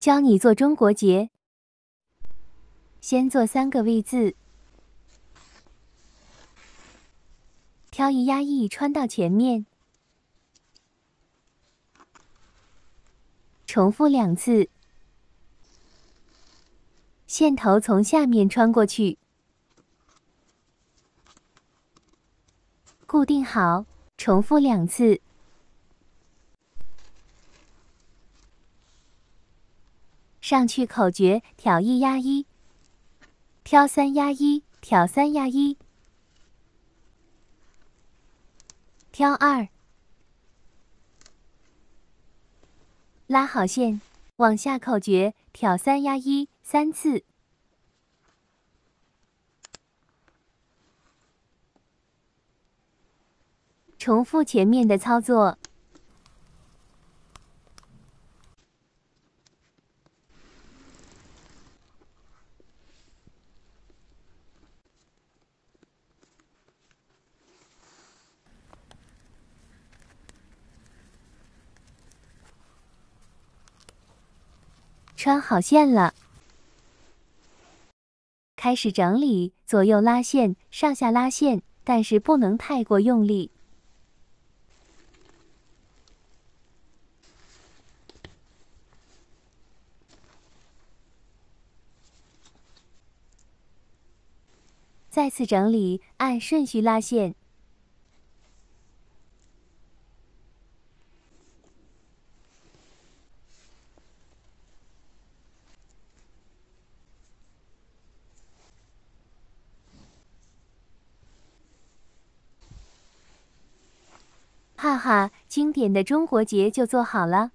教你做中国结。先做三个 V 字，挑一压一穿到前面，重复两次，线头从下面穿过去，固定好，重复两次。上去口诀：挑一压一，挑三压一，挑三压一，挑二，拉好线，往下口诀：挑三压一三次，重复前面的操作。穿好线了，开始整理，左右拉线，上下拉线，但是不能太过用力。再次整理，按顺序拉线。哈哈，经典的中国结就做好了。